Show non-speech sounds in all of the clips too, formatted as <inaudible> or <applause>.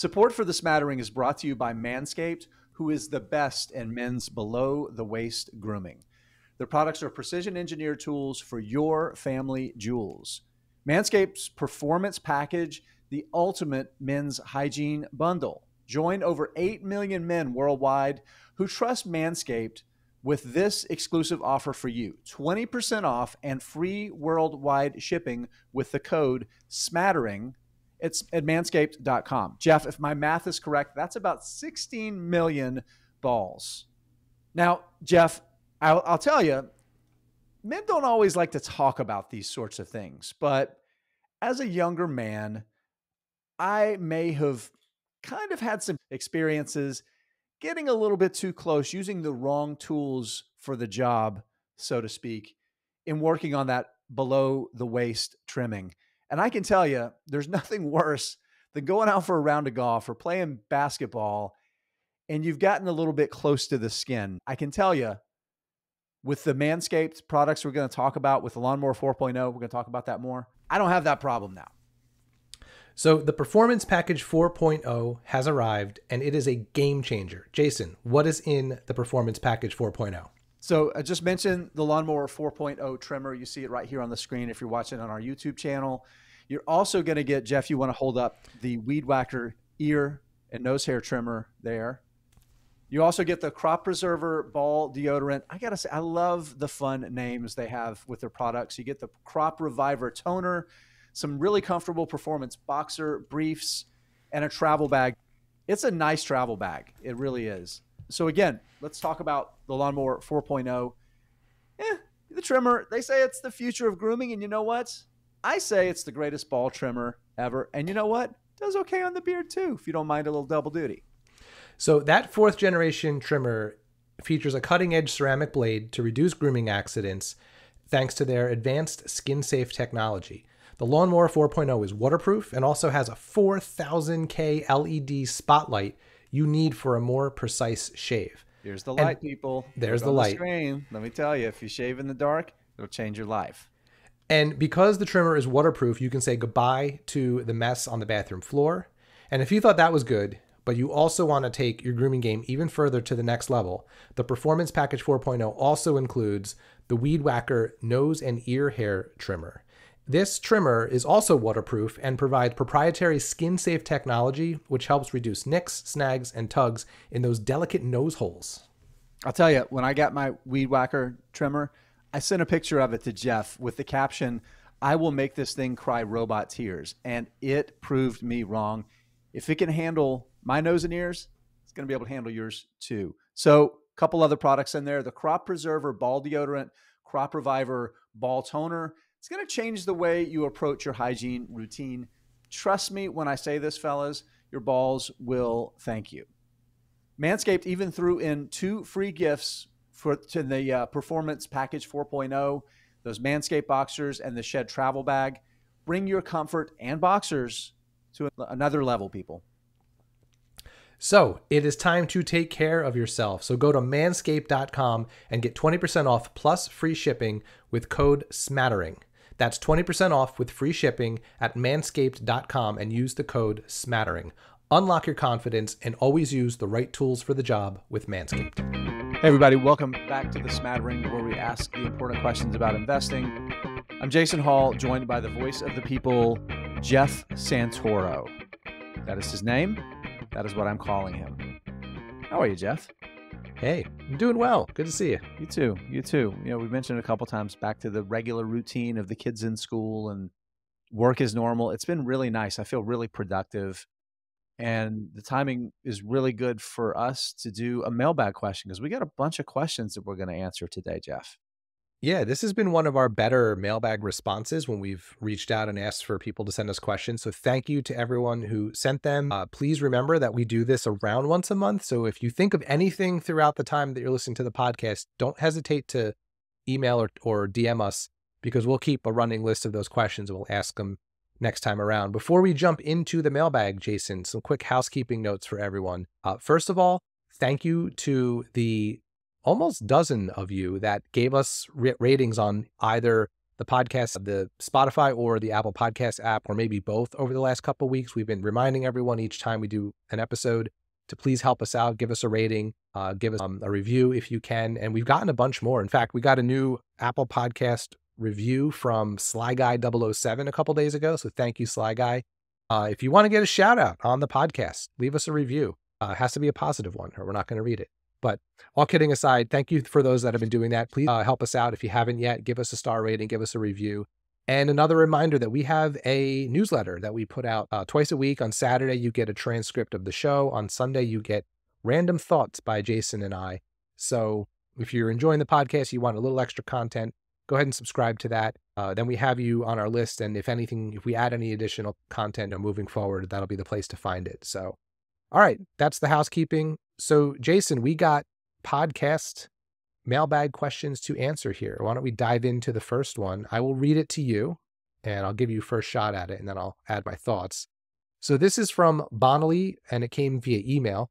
Support for the smattering is brought to you by Manscaped, who is the best in men's below the waist grooming. Their products are precision engineered tools for your family jewels. Manscaped's performance package, the ultimate men's hygiene bundle. Join over 8 million men worldwide who trust Manscaped with this exclusive offer for you 20% off and free worldwide shipping with the code SMATTERING. It's at manscaped.com. Jeff, if my math is correct, that's about 16 million balls. Now, Jeff, I'll, I'll tell you, men don't always like to talk about these sorts of things, but as a younger man, I may have kind of had some experiences getting a little bit too close, using the wrong tools for the job, so to speak, in working on that below the waist trimming. And I can tell you, there's nothing <laughs> worse than going out for a round of golf or playing basketball and you've gotten a little bit close to the skin. I can tell you, with the Manscaped products we're going to talk about, with the Lawnmower 4.0, we're going to talk about that more. I don't have that problem now. So the Performance Package 4.0 has arrived and it is a game changer. Jason, what is in the Performance Package 4.0? So I just mentioned the Lawnmower 4.0 trimmer. You see it right here on the screen if you're watching on our YouTube channel. You're also going to get, Jeff, you want to hold up the Weed Whacker ear and nose hair trimmer there. You also get the Crop Preserver Ball Deodorant. I got to say, I love the fun names they have with their products. You get the Crop Reviver Toner some really comfortable performance boxer briefs, and a travel bag. It's a nice travel bag. It really is. So again, let's talk about the lawnmower 4.0. Eh, the trimmer, they say it's the future of grooming, and you know what? I say it's the greatest ball trimmer ever. And you know what? Does okay on the beard too, if you don't mind a little double duty. So that fourth generation trimmer features a cutting edge ceramic blade to reduce grooming accidents thanks to their advanced skin safe technology. The Lawnmower 4.0 is waterproof and also has a 4000K LED spotlight you need for a more precise shave. Here's the light, and people. There's the light. The screen. Let me tell you, if you shave in the dark, it'll change your life. And because the trimmer is waterproof, you can say goodbye to the mess on the bathroom floor. And if you thought that was good, but you also want to take your grooming game even further to the next level, the Performance Package 4.0 also includes the Weed Whacker nose and ear hair trimmer. This trimmer is also waterproof and provides proprietary skin safe technology, which helps reduce nicks, snags, and tugs in those delicate nose holes. I'll tell you, when I got my weed whacker trimmer, I sent a picture of it to Jeff with the caption, I will make this thing cry robot tears. And it proved me wrong. If it can handle my nose and ears, it's going to be able to handle yours too. So, a couple other products in there the Crop Preserver Ball Deodorant, Crop Reviver Ball Toner. It's going to change the way you approach your hygiene routine. Trust me when I say this, fellas, your balls will thank you. Manscaped even threw in two free gifts for to the uh, Performance Package 4.0, those Manscaped boxers and the Shed travel bag. Bring your comfort and boxers to another level, people. So it is time to take care of yourself. So go to manscaped.com and get 20% off plus free shipping with code SMATTERING. That's 20% off with free shipping at manscaped.com and use the code SMATTERING. Unlock your confidence and always use the right tools for the job with Manscaped. Hey, everybody, welcome back to the Smattering, where we ask the important questions about investing. I'm Jason Hall, joined by the voice of the people, Jeff Santoro. That is his name. That is what I'm calling him. How are you, Jeff? Hey, I'm doing well. Good to see you. You too. You too. You know, we've mentioned a couple times back to the regular routine of the kids in school and work is normal. It's been really nice. I feel really productive. And the timing is really good for us to do a mailbag question because we got a bunch of questions that we're going to answer today, Jeff. Yeah, this has been one of our better mailbag responses when we've reached out and asked for people to send us questions. So thank you to everyone who sent them. Uh, please remember that we do this around once a month. So if you think of anything throughout the time that you're listening to the podcast, don't hesitate to email or, or DM us because we'll keep a running list of those questions and we'll ask them next time around. Before we jump into the mailbag, Jason, some quick housekeeping notes for everyone. Uh, first of all, thank you to the almost dozen of you that gave us ratings on either the podcast, the Spotify or the Apple Podcast app, or maybe both over the last couple weeks. We've been reminding everyone each time we do an episode to please help us out, give us a rating, uh, give us um, a review if you can. And we've gotten a bunch more. In fact, we got a new Apple Podcast review from Sly Guy 007 a couple days ago. So thank you, Sly Guy. Uh, if you want to get a shout out on the podcast, leave us a review. Uh, it has to be a positive one, or we're not going to read it. But all kidding aside, thank you for those that have been doing that. Please uh, help us out. If you haven't yet, give us a star rating, give us a review. And another reminder that we have a newsletter that we put out uh, twice a week. On Saturday, you get a transcript of the show. On Sunday, you get random thoughts by Jason and I. So if you're enjoying the podcast, you want a little extra content, go ahead and subscribe to that. Uh, then we have you on our list. And if anything, if we add any additional content or moving forward, that'll be the place to find it. So, all right, that's the housekeeping. So, Jason, we got podcast mailbag questions to answer here. Why don't we dive into the first one? I will read it to you and I'll give you first shot at it and then I'll add my thoughts. So, this is from Bonnelly and it came via email.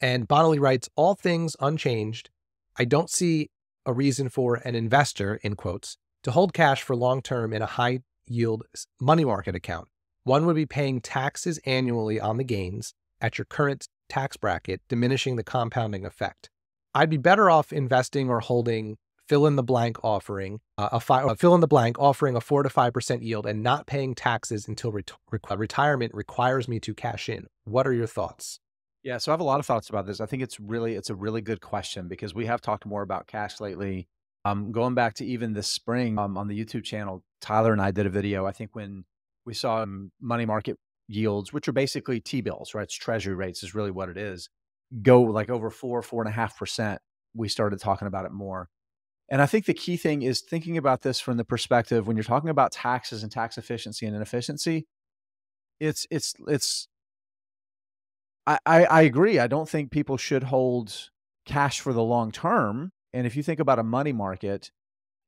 And Bonnelly writes, All things unchanged, I don't see a reason for an investor, in quotes, to hold cash for long term in a high yield money market account. One would be paying taxes annually on the gains at your current tax bracket, diminishing the compounding effect. I'd be better off investing or holding fill in the blank offering uh, a fi- uh, fill in the blank offering a 4 to 5% yield and not paying taxes until ret- retirement requires me to cash in. What are your thoughts? Yeah, so I have a lot of thoughts about this. I think it's really it's a really good question because we have talked more about cash lately. Um, going back to even this spring um, on the YouTube channel, Tyler and I did a video. I think when we saw um, money market yields, which are basically T bills, right? It's treasury rates is really what it is. Go like over four, four and a half percent. We started talking about it more. And I think the key thing is thinking about this from the perspective when you're talking about taxes and tax efficiency and inefficiency. It's it's it's I, I, I agree. I don't think people should hold cash for the long term. And if you think about a money market,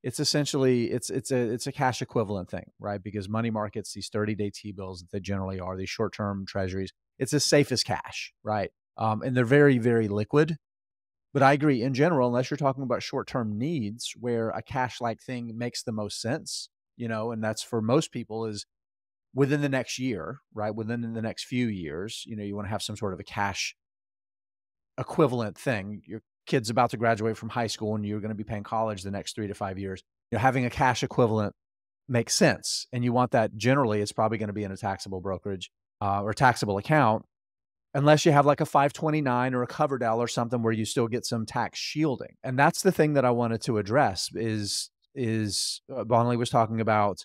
it's essentially it's it's a it's a cash equivalent thing, right? Because money markets, these 30 day T bills that they generally are, these short term treasuries, it's as safe as cash, right? Um, and they're very very liquid. But I agree in general, unless you're talking about short term needs, where a cash like thing makes the most sense, you know, and that's for most people is within the next year, right? Within the next few years, you know, you want to have some sort of a cash equivalent thing. Kid's about to graduate from high school and you're going to be paying college the next three to five years. You know, having a cash equivalent makes sense. And you want that generally, it's probably going to be in a taxable brokerage uh, or taxable account, unless you have like a 529 or a Coverdell or something where you still get some tax shielding. And that's the thing that I wanted to address is, is uh, was talking about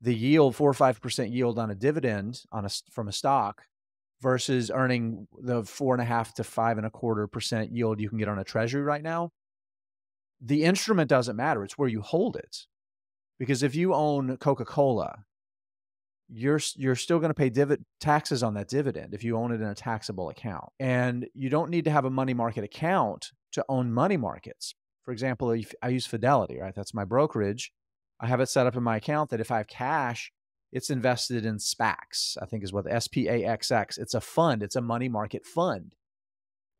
the yield, four or five percent yield on a dividend on a from a stock versus earning the four and a half to five and a quarter percent yield you can get on a treasury right now. The instrument doesn't matter; it's where you hold it. Because if you own Coca Cola, you're you're still going to pay divid- taxes on that dividend if you own it in a taxable account, and you don't need to have a money market account to own money markets. For example, if I use Fidelity, right? That's my brokerage I have it set up in my account that if I have cash, it's invested in SPAX, I think is what the SPAXX. It's a fund, it's a money market fund.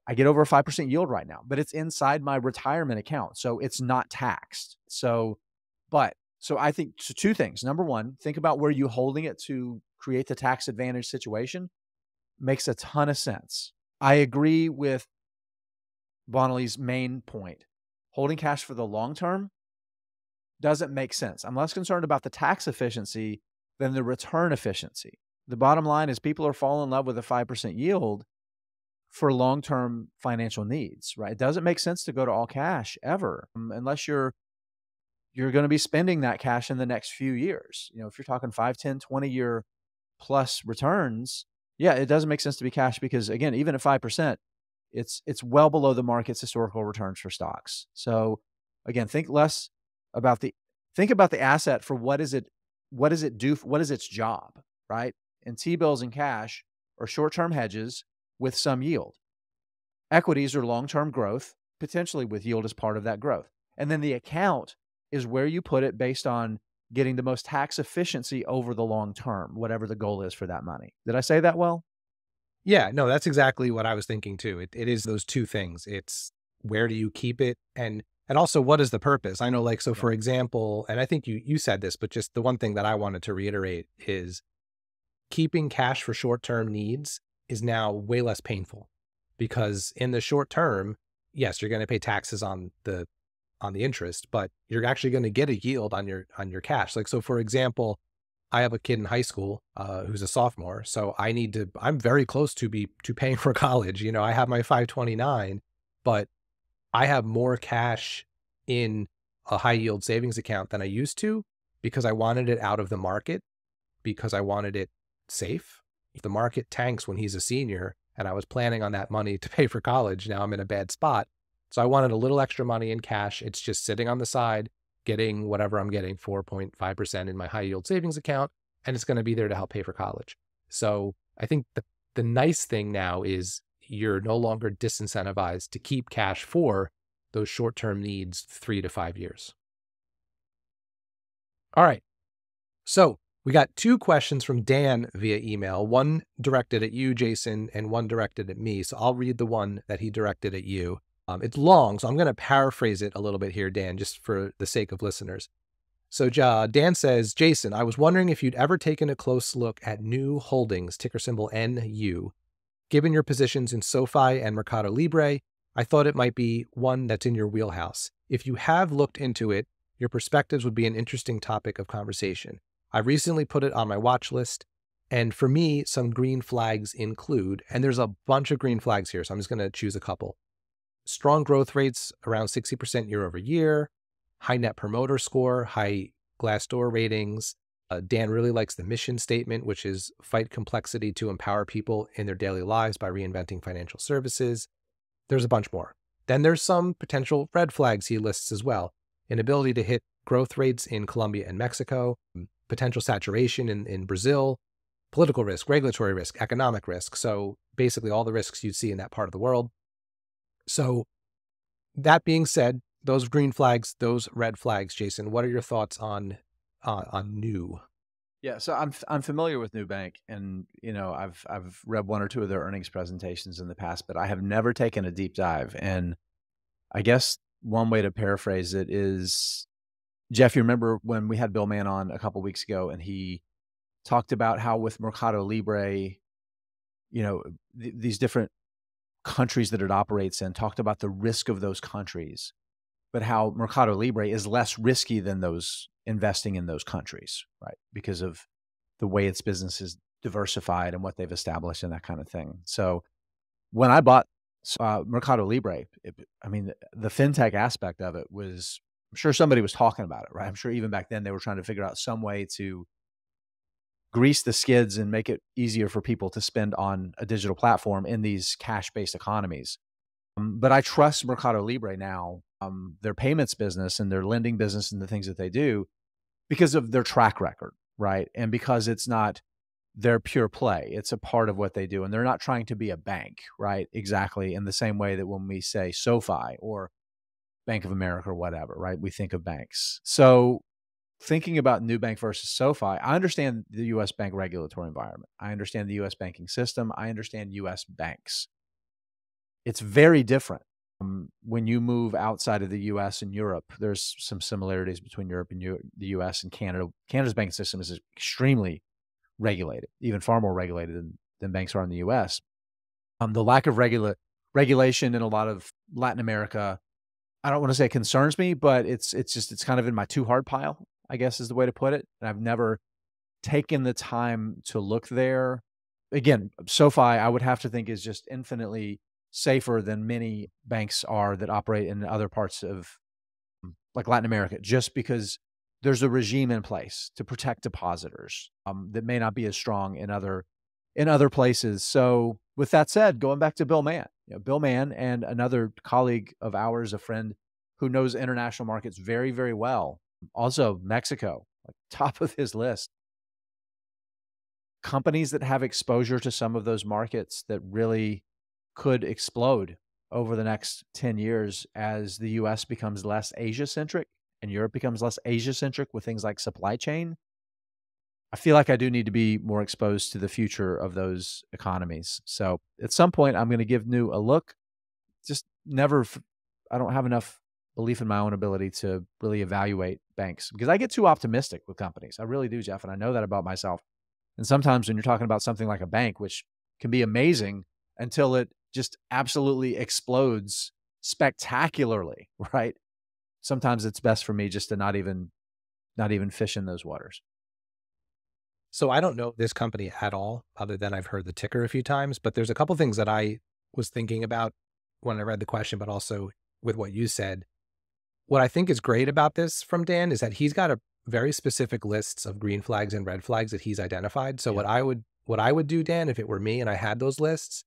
I get over a 5% yield right now, but it's inside my retirement account. So it's not taxed. So, but, so I think so two things. Number one, think about where you're holding it to create the tax advantage situation. Makes a ton of sense. I agree with Bonnelly's main point. Holding cash for the long term doesn't make sense. I'm less concerned about the tax efficiency than the return efficiency. The bottom line is people are falling in love with a 5% yield for long term financial needs, right? It doesn't make sense to go to all cash ever um, unless you're you're going to be spending that cash in the next few years. You know, if you're talking 5, 10, 20 year plus returns, yeah, it doesn't make sense to be cash because again, even at 5%, it's it's well below the market's historical returns for stocks. So again, think less about the think about the asset for what is it what does it do what is its job right? And t-bills and cash are short-term hedges with some yield. Equities are long-term growth potentially with yield as part of that growth. And then the account is where you put it based on getting the most tax efficiency over the long term whatever the goal is for that money. Did i say that well? Yeah no that's exactly what i was thinking too. It, it is those two things. It's where do you keep it? And And also, what is the purpose? I know, like, so for example, and I think you you said this, but just the one thing that I wanted to reiterate is keeping cash for short term needs is now way less painful because in the short term, yes, you're going to pay taxes on the on the interest, but you're actually going to get a yield on your on your cash. Like so, for example, I have a kid in high school uh, who's a sophomore, so I need to. I'm very close to be to paying <laughs> for college. You know, I have my 529, but I have more cash in a high yield savings account than I used to because I wanted it out of the market because I wanted it safe. If the market tanks when he's a senior and I was planning on that money to <laughs> pay for college, now I'm in a bad spot. So I wanted a little extra money in cash. It's just sitting on the side getting whatever I'm getting, 4.5% in my high yield savings account, and it's going to be there to help pay for college. So I think the, the nice thing now is you're no longer disincentivized to keep cash for those short term needs three to five years. All right. So we got two questions from Dan via email, one directed at you, Jason, and one directed at me. So I'll read the one that he directed at you. Um, it's long, so I'm going to paraphrase it a little bit here, Dan, just for the sake of listeners. So uh, Dan says, Jason, I was wondering if you'd ever taken a close look at Nu Holdings, ticker symbol NU. Given your positions in SoFi and Mercado Libre, I thought it might be one that's in your wheelhouse. If you have looked into it, your perspectives would be an interesting topic of conversation. I recently put it on my watch list, and for me, some green flags include, and there's a bunch of green flags here, so I'm just going to choose a couple strong growth rates around 60% year over year, high net promoter score, high Glassdoor ratings. Uh, Dan really likes the mission statement, which is fight complexity to empower people in their daily lives by reinventing financial services. There's a bunch more. Then there's some potential red flags he lists as well inability to hit growth rates in Colombia and Mexico, potential saturation in, in Brazil, political risk, regulatory risk, economic risk. So basically, all the risks you'd see in that part of the world. So, that being said, those green flags, those red flags, Jason, what are your thoughts on uh, on Nu? Yeah, so I'm I'm familiar with Nubank, and you know I've I've read one or two of their earnings presentations in the past, but I have never taken a deep dive. And I guess one way to paraphrase it is, Jeff, you remember when we had Bill Mann on a couple weeks ago, and he talked about how with Mercado Libre, you know, th- these different countries that it operates in, talked about the risk of those countries, but how Mercado Libre is less risky than those investing in those countries, right? Because of the way its business is diversified and what they've established and that kind of thing. So when I bought uh, Mercado Libre, it, I mean, the fintech aspect of it was, I'm sure somebody was talking about it, right? I'm sure even back then they were trying to figure out some way to grease the skids and make it easier for people to spend on a digital platform in these cash based economies. Um, but I trust Mercado Libre now, um, their payments business and their lending business and the things that they do because of their track record, right? And because it's not their pure play, it's a part of what they do. And they're not trying to be a bank, right? Exactly in the same way that when we say SoFi or Bank of America or whatever, right? We think of banks. So thinking about Nubank versus SoFi, I understand the US bank regulatory environment. I understand the US banking system. I understand US banks. It's very different um, when you move outside of the US and Europe. There's some similarities between Europe and U- the US and Canada. Canada's banking system is extremely regulated, even far more regulated than, than banks are in the US. Um, the lack of regula- regulation in a lot of Latin America I don't want to say it concerns me, but it's it's just it's kind of in my too hard pile. I guess is the way to put it. And I've never taken the time to look there. Again, SoFi, I would have to think is just infinitely safer than many banks are that operate in other parts of mm, like Latin America, just because there's a regime in place to protect depositors um, that may not be as strong in other in other places. So, with that said, going back to Bill Mann, you know, Bill Mann and another colleague of ours, a friend who knows international markets very, very well, also, Mexico, like <laughs> top of his list. Companies that have exposure to some of those markets that really could explode over the next 10 years as the US becomes less Asia centric and Europe becomes less Asia centric with things like supply chain. I feel like I do need to be more exposed to the future of those economies. So at some point, I'm going to give Nu a look. Just never, I don't have enough belief in my own ability to really evaluate banks because I get too optimistic with companies. I really do, Jeff, and I know that about myself. And sometimes when you're talking about something like a bank, which can be amazing until it just absolutely explodes spectacularly, <laughs> right? Sometimes it's best for me just to not even not even fish in those waters. So I don't know this company at all, other than I've heard the ticker a few times, but there's a couple things that I was thinking about when I read the question, but also with what you said. What I think is great about this from Dan is that he's got a very specific lists of green flags and red flags that he's identified. So yeah. what I would what I would do, Dan, if it were me and I had those lists,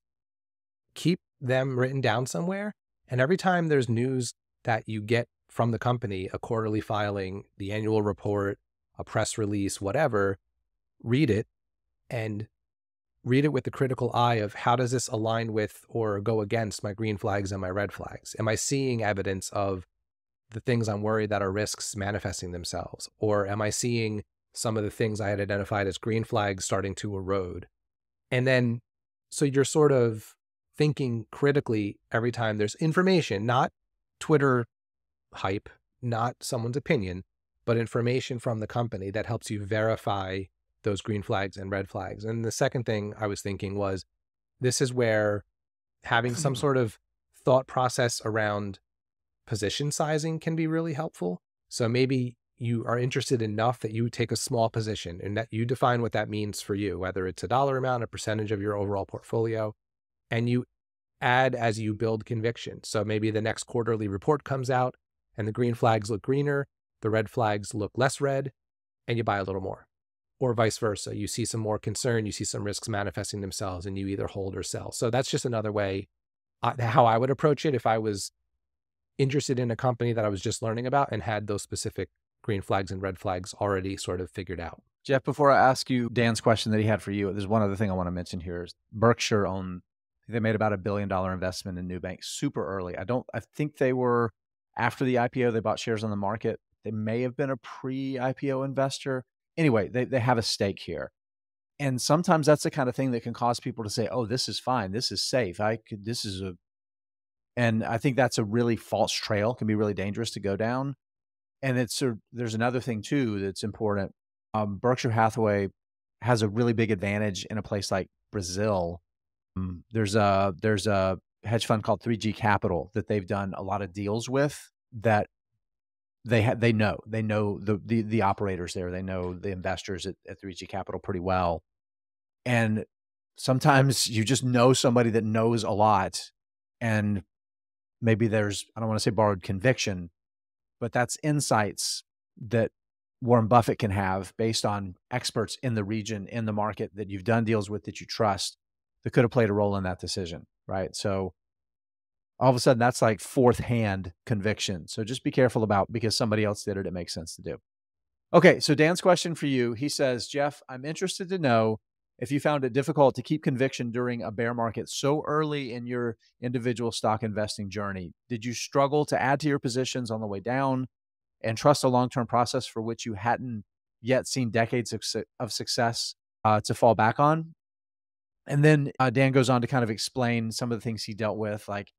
keep them written down somewhere. And every time there's news that you get from the company, a quarterly filing, the annual report, a press release, whatever, read it and read it with the critical eye of how does this align with or go against my green flags and my red flags? Am I seeing evidence of the things I'm worried that are risks manifesting themselves? Or am I seeing some of the things I had identified as green flags starting to erode? And then, so you're sort of thinking critically every time there's information, not Twitter hype, not someone's opinion, but information from the company that helps you verify those green flags and red flags. And the second thing I was thinking was this is where having some hmm. sort of thought process around position sizing can be really helpful. So maybe you are interested enough that you take a small position and that you define what that means for you, whether it's a dollar amount, a percentage of your overall portfolio, and you add as you build conviction. So maybe the next quarterly report comes out and the green flags look greener, the red flags look less red, and you buy a little more. Or vice versa. You see some more concern, you see some risks manifesting themselves, and you either hold or sell. So that's just another way uh, how I would approach it if I was interested in a company that I was just learning about and had those specific green flags and red flags already sort of figured out. Jeff, before I ask you Dan's question that he had for you, there's one other thing I want to mention here is Berkshire owned they made about a billion dollar investment in Nubank super early. I don't I think they were after the IPO, they bought shares on the market. They may have been a pre-IPO investor. Anyway, they, they have a stake here. And sometimes that's the kind of thing that can cause people to say, oh, this is fine. This is safe. I could, this is a, and I think that's a really false trail, can be really dangerous to go down. And it's a, there's another thing too that's important. Um, Berkshire Hathaway has a really big advantage in a place like Brazil. Um, there's a there's a hedge fund called 3G Capital that they've done a lot of deals with that they ha- they know they know the, the the operators there they know the investors at, at 3G Capital pretty well. And sometimes you just know somebody that knows a lot and maybe there's I don't want to say borrowed conviction but that's insights that Warren Buffett can have based on experts in the region, in the market that you've done deals with that you trust that could have played a role in that decision, right? So all of a sudden that's like fourth hand conviction. So just be careful about because somebody else did it, it makes sense to do. Okay, so Dan's question for you. He says, Jeff, I'm interested to know if you found it difficult to keep conviction during a bear market so early in your individual stock investing journey. Did you struggle to add to your positions on the way down? and trust a long term process for which you hadn't yet seen decades of, of success uh, to fall back on. And then uh, Dan goes on to kind of explain some of the things he dealt with, like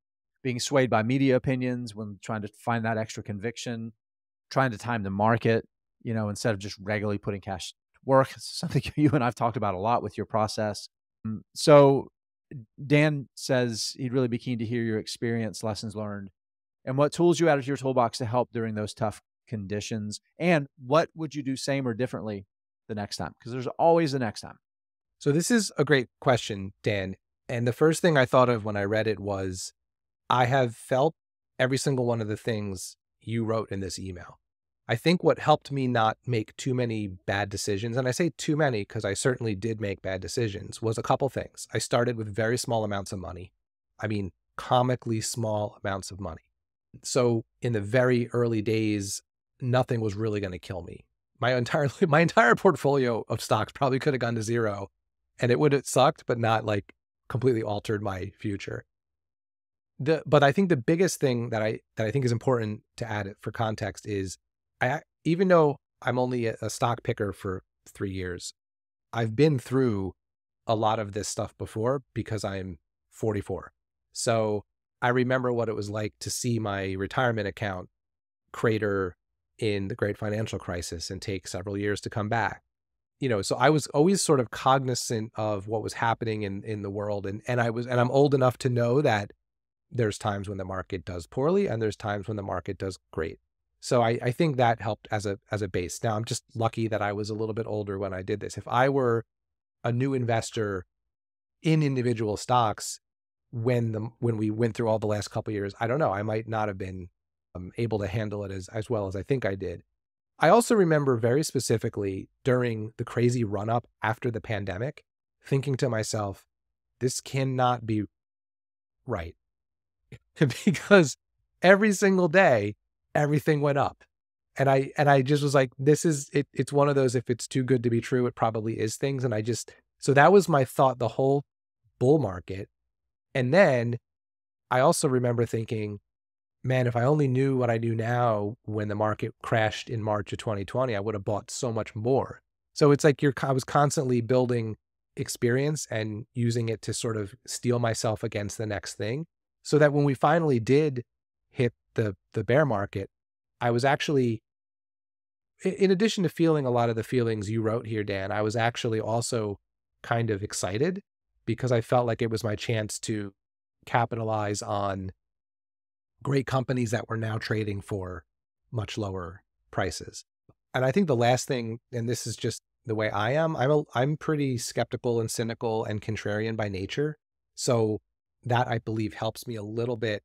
being swayed by media opinions when trying to find that extra conviction, trying to time the market, you know, instead of just regularly putting cash to work. It's something <laughs> you and I've talked about a lot with your process. Mm, so Dan says he'd really be keen to hear your experience, lessons learned, and what tools you added to your toolbox to help during those tough conditions? And what would you do same or differently the next time? Because there's always the next time. So this is a great question, Dan. And the first thing I thought of when I read it was I have felt every single one of the things you wrote in this email. I think what helped me not make too many bad decisions, and I say too many because I certainly did make bad decisions, was a couple things. I started with very small amounts of money. I mean, comically small amounts of money. So in the very early days nothing was really going to kill me. My entire <laughs> my entire portfolio of stocks probably could have gone to zero, and it would have sucked, but not like completely altered my future. The but I think the biggest thing that I that I think is important to add it for context is I even though I'm only a stock picker for three years, I've been through a lot of this stuff before because I'm 44. So I remember what it was like to see my retirement account crater in the great financial crisis and take several years to come back. You know, so I was always sort of cognizant of what was happening in in the world and and I was and I'm old enough to know that there's times when the market does poorly and there's times when the market does great. So I, I think that helped as a as a base. Now I'm just lucky that I was a little bit older when I did this. If I were a new investor in individual stocks when the when we went through all the last couple years, I don't know. I might not have been um, able to handle it as as well as I think I did. I also remember very specifically during the crazy run up after the pandemic, thinking to myself, this cannot be right. <laughs> because every single day everything went up. And I and I just was like, this is it, it's one of those if it's too good to be true, it probably is things. And I just so that was my thought the whole bull market. And then I also remember thinking, man, if I only knew what I knew now when the market crashed in March of 2020, I would have bought so much more. So it's like you're I was constantly building experience and using it to sort of steel myself against the next thing so that when we finally did hit the the bear market, I was actually in addition to feeling a lot of the feelings you wrote here, Dan, I was actually also kind of excited because I felt like it was my chance to capitalize on great companies that were now trading for much lower prices. And I think the last thing, and this is just the way I am, I'm a, I'm pretty skeptical and cynical and contrarian by nature. So that I believe helps me a little bit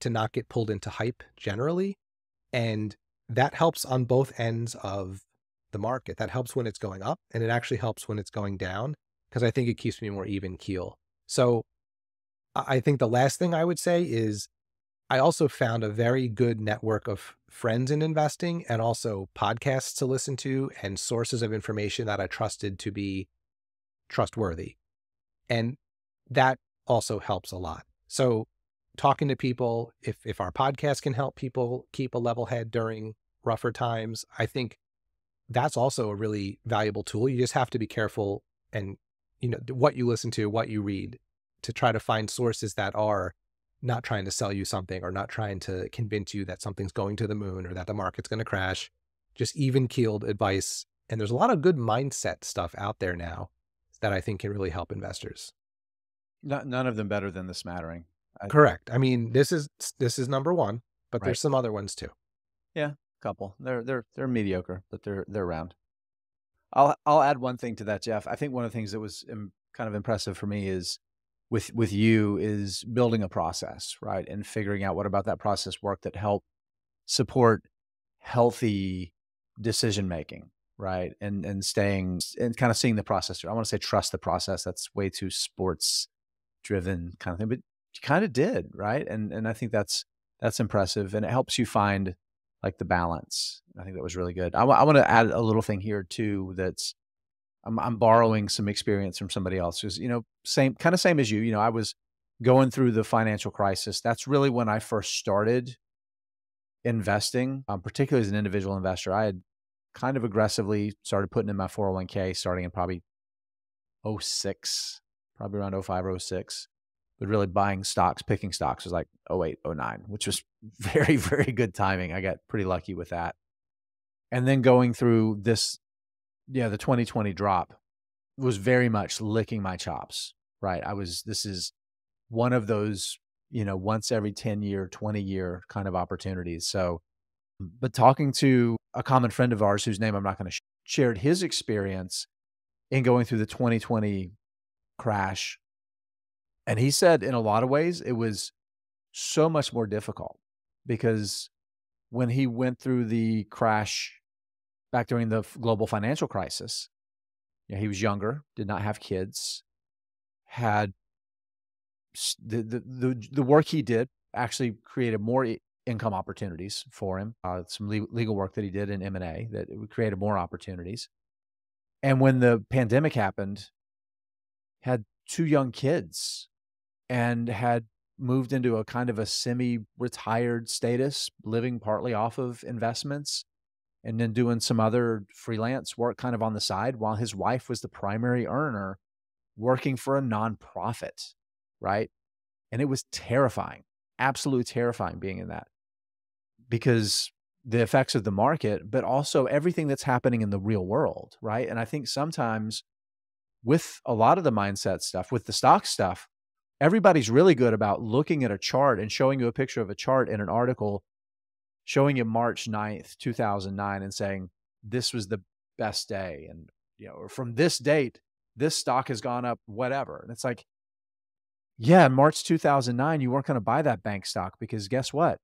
to not get pulled into hype generally. And that helps on both ends of the market. That helps when it's going up and it actually helps when it's going down because I think it keeps me more even keel. So I think the last thing I would say is I also found a very good network of friends in investing and also podcasts to listen to and sources of information that I trusted to be trustworthy. And that also helps a lot. So talking to people, if if our podcast can help people keep a level head during rougher times, I think that's also a really valuable tool. You just have to be careful and you know what you listen to, what you read to try to find sources that are not trying to sell you something or not trying to convince you that something's going to the moon or that the market's going to crash. Just even keeled advice. And there's a lot of good mindset stuff out there now that I think can really help investors. none of them better than the smattering. I, Correct. I mean, this is this is number one, but right. there's some other ones too. Yeah, a couple. They're they're they're mediocre, but they're they're around. I'll I'll add one thing to that, Jeff. I think one of the things that was kind of impressive for me is with with you is building a process, right, and figuring out what about that process work that help support healthy decision making, right, and and staying and kind of seeing the process. I want to say trust the process. That's way too sports driven kind of thing, but you kind of did, right? And and I think that's that's impressive, and it helps you find like the balance. I think that was really good. I, want to add a little thing here too. That's I'm, I'm borrowing some experience from somebody else who's you know same kind of same as you. You know, I was going through the financial crisis. That's really when I first started investing, um, particularly as an individual investor. I had kind of aggressively started putting in my 401k starting in probably 06, probably around 05 06 but really buying stocks, picking stocks was like 08, 09, which was <laughs> very, very good timing. I got pretty lucky with that. And then going through this, yeah, the 2020 drop was very much licking my chops, right? I was, this is one of those, you know, once every 10 year, 20 year kind of opportunities. So, but talking to a common friend of ours whose name I'm not going to sh- shared his experience in going through the 2020 crash and he said, in a lot of ways, it was so much more difficult because when he went through the crash back during the global financial crisis, he was younger, did not have kids, had the, the, the, the work he did actually created more income opportunities for him. Uh, some legal work that he did in M and A that created more opportunities. And when the pandemic happened, had two young kids and had moved into a kind of a semi retired status, living partly off of investments and then doing some other freelance work kind of on the side while his wife was the primary earner working for a nonprofit, right? And it was terrifying, absolutely terrifying being in that because the effects of the market, but also everything that's happening in the real world, right? And I think sometimes with a lot of the mindset stuff, with the stock stuff, everybody's really good about looking at a chart and showing you a picture of a chart in an article showing you March 9th, 2009 and saying this was the best day and you know, from this date this stock has gone up whatever. And it's like yeah, March 2009 you weren't going to buy that bank stock because guess what?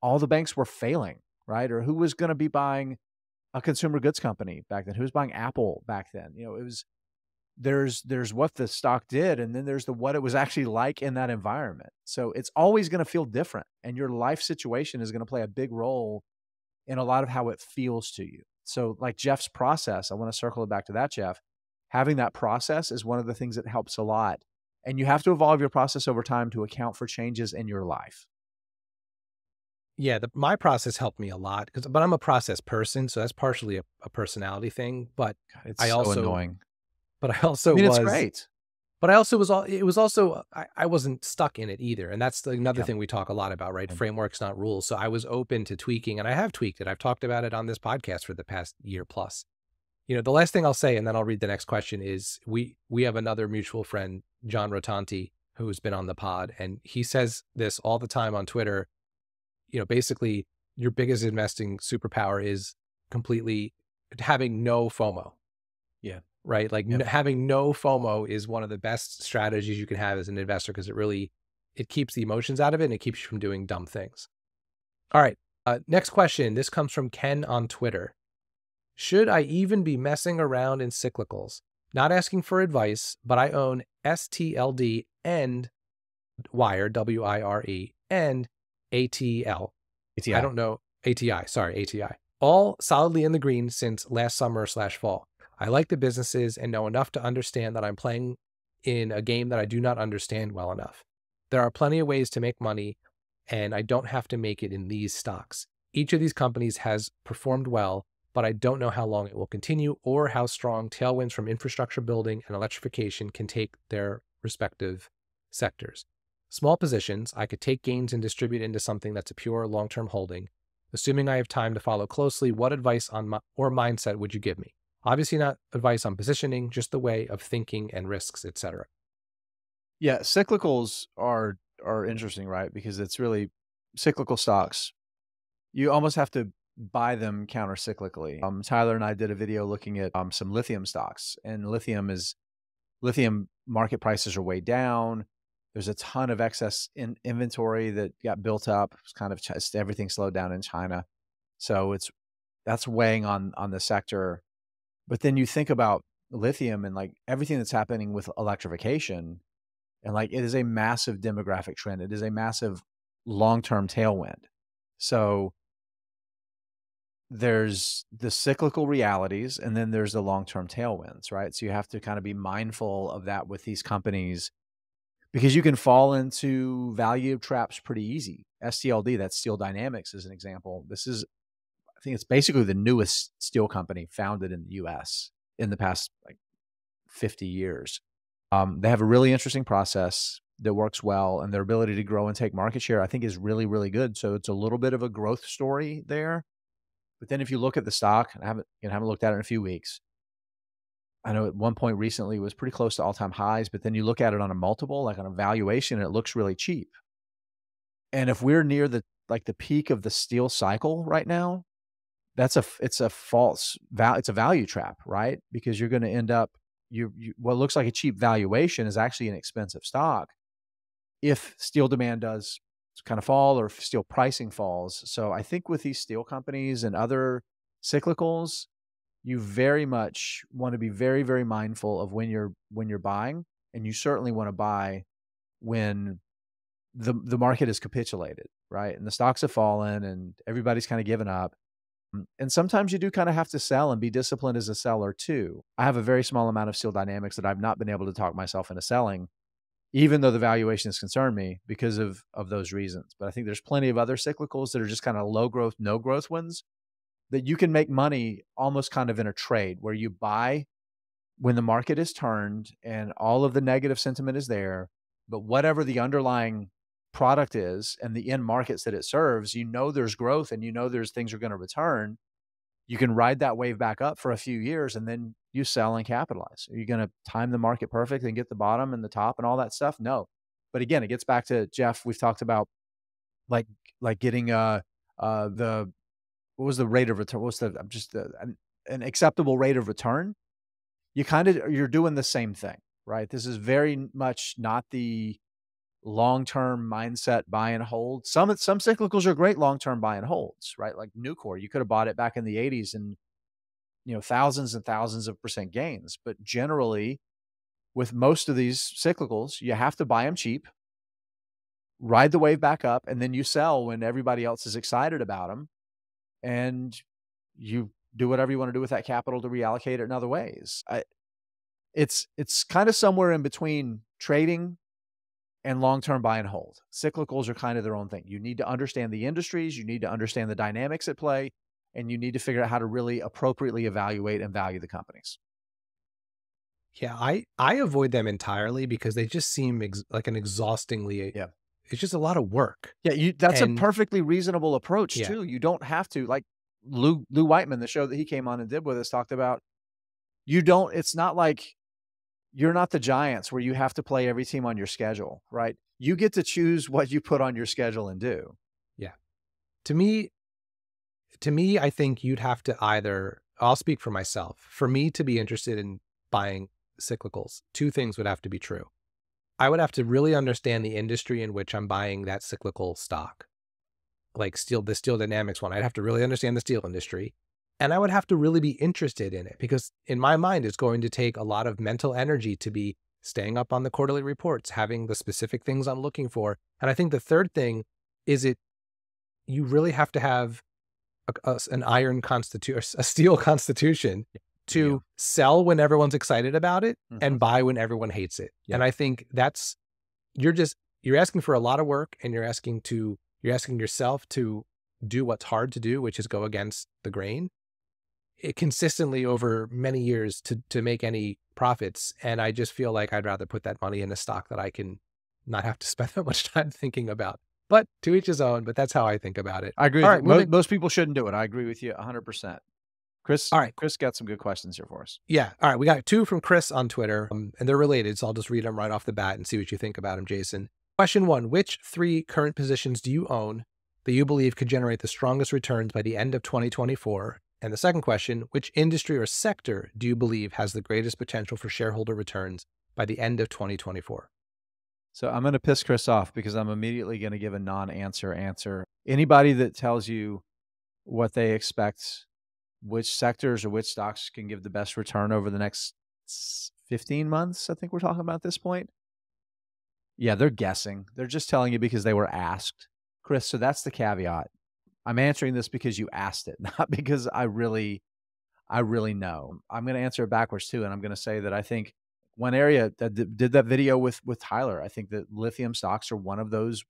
All the banks were failing, right? Or who was going to be buying a consumer goods company back then? Who was buying Apple back then? You know, it was there's there's what the stock did and then there's the what it was actually like in that environment. So it's always going to feel different and your life situation is going to play a big role in a lot of how it feels to you. So like jeff's process i want to circle it back to that jeff. Having that process is one of the things that helps a lot and you have to evolve your process over time to account for changes in your life. Yeah the, my process helped me a lot because but i'm a process person so that's partially a, a personality thing but it's i so also annoying but I also I mean, was it's great. But I also was all it was also I, I wasn't stuck in it either. And that's another yeah. thing we talk a lot about, right? Mm-hmm. Frameworks, not rules. So I was open to tweaking and I have tweaked it. I've talked about it on this podcast for the past year plus. You know, the last thing I'll say, and then I'll read the next question, is we we have another mutual friend, John Rotonti, who's been on the pod, and he says this all the time on Twitter. You know, basically your biggest investing superpower is completely having no FOMO. Right? Like yep. n- having no FOMO is one of the best strategies you can have as an investor because it really it keeps the emotions out of it and it keeps you from doing dumb things. All right. Uh, next question. This comes from Ken on Twitter. Should I even be messing around in cyclicals? Not asking for advice, but I own STLD and Wire, W I R E, and ATL. ATI. I don't know. ATI, sorry, ATI. All solidly in the green since last summer slash fall. I like the businesses and know enough to understand that I'm playing in a game that I do not understand well enough. There are plenty of ways to make money, and I don't have to make it in these stocks. Each of these companies has performed well, but I don't know how long it will continue or how strong tailwinds from infrastructure building and electrification can take their respective sectors. Small positions, I could take gains and distribute into something that's a pure long term holding. Assuming I have time to follow closely, what advice on my, or mindset would you give me? Obviously, not advice on positioning, just the way of thinking and risks, etc. Yeah, cyclicals are are interesting, right? Because it's really cyclical stocks. You almost have to buy them counter cyclically. Um, Tyler and I did a video looking at um, some lithium stocks, and lithium is lithium market prices are way down. There's a ton of excess in inventory that got built up. It's kind of just everything slowed down in China, so it's that's weighing on on the sector. But then you think about lithium and like everything that's happening with electrification, and like it is a massive demographic trend. It is a massive long term tailwind. So there's the cyclical realities and then there's the long term tailwinds, right? So you have to kind of be mindful of that with these companies because you can fall into value traps pretty easy. STLD, that's Steel Dynamics, is an example. This is think it's basically the newest steel company founded in the U.S. in the past like 50 years. Um, they have a really interesting process that works well, and their ability to grow and take market share, I think, is really, really good. So it's a little bit of a growth story there. But then if you look at the stock, I haven't, you know, haven't looked at it in a few weeks. I know at one point recently it was pretty close to all time highs, but then you look at it on a multiple, like on a valuation, and it looks really cheap. And if we're near the like the peak of the steel cycle right now, that's a it's a false val it's a value trap right? Because you're going to end up you, you what looks like a cheap valuation is actually an expensive stock if steel demand does kind of fall or steel pricing falls. So i think with these steel companies and other cyclicals you very much want to be very very mindful of when you're when you're buying and you certainly want to buy when the the market has capitulated right? And the stocks have fallen and everybody's kind of given up Mm, and sometimes you do kind of have to sell and be disciplined as a seller too. I have a very small amount of Steel Dynamics that I've not been able to talk myself into selling, even though the valuation has concerned me because of of those reasons. But I think there's plenty of other cyclicals that are just kind of low growth, no growth ones that you can make money almost kind of in a trade where you buy when the market is turned and all of the negative sentiment is there, but whatever the underlying product is and the end markets that it serves, you know there's growth and you know there's things are going to return. You can ride that wave back up for a few years and then you sell and capitalize. Are you going to time the market perfect and get the bottom and the top and all that stuff? No. But again, it gets back to Jeff. We've talked about like like getting uh uh the what was the rate of return? What's the just an, an acceptable rate of return? You kind of you're doing the same thing, right? This is very much not the long-term mindset buy and hold. Some some cyclicals are great long-term buy and holds, right? Like Nucor, you could have bought it back in the 80s and you know thousands and thousands of percent gains, but generally with most of these cyclicals, you have to buy them cheap, ride the wave back up, and then you sell when everybody else is excited about them, and you do whatever you want to do with that capital to reallocate it in other ways. I, it's it's kind of somewhere in between trading and long-term buy and hold. Cyclicals are kind of their own thing. You need to understand the industries, you need to understand the dynamics at play, and you need to figure out how to really appropriately evaluate and value the companies. Yeah, I I avoid them entirely because they just seem ex- like an exhaustingly yeah. It's just a lot of work. Yeah, you that's and, a perfectly reasonable approach yeah. too. You don't have to like Lou Lou Whiteman, the show that he came on and did with us, talked about you don't it's not like you're not the Giants where you have to play every team on your schedule, right? You get to choose what you put on your schedule and do. Yeah. To me, to me, I think you'd have to either, I'll speak for myself. For me to be interested in buying cyclicals, two things would have to be true. I would have to really understand the industry in which I'm buying that cyclical stock, like steel, the steel dynamics one. I'd have to really understand the steel industry. And I would have to really be interested in it because in my mind, it's going to take a lot of mental energy to be staying up on the quarterly reports, having the specific things I'm looking for. And I think the third thing is it, you really have to have a, a, an iron constitution, a steel <laughs> constitution to yeah. sell when everyone's excited about it mm-hmm. and buy when everyone hates it. Yeah. And I think that's, you're just, you're asking for a lot of work and you're asking to, you're asking yourself to do what's hard to do, which is go against the grain consistently over many years to to make any profits. And I just feel like I'd rather put that money in a stock that I can not have to <laughs> spend that much time thinking about. But to each his own. But that's how I think about it. I agree. All right, most, most people shouldn't do it. I agree with you 100. percent Chris, all right, Chris got some good questions here for us. Yeah, all right, we got two from Chris on Twitter, um, and they're related, so I'll just read them right off the bat and see what you think about them, Jason. Question one: Which three current positions do you own that you believe could generate the strongest returns by the end of 2024? And the second question which industry or sector do you believe has the greatest potential for shareholder returns by the end of 2024? So I'm going to piss Chris off because I'm immediately going to give a non answer answer. Anybody that tells you what they expect, which sectors or which stocks can give the best return over the next 15 months, I think we're talking about this point. Yeah, they're guessing. They're just telling you because they were asked. Chris, so that's the caveat. I'm answering this because you asked it, <laughs> not because I really, I really know. I'm going to answer it backwards too, and I'm going to say that I think one area that did that video with with Tyler, I think that lithium stocks are one of those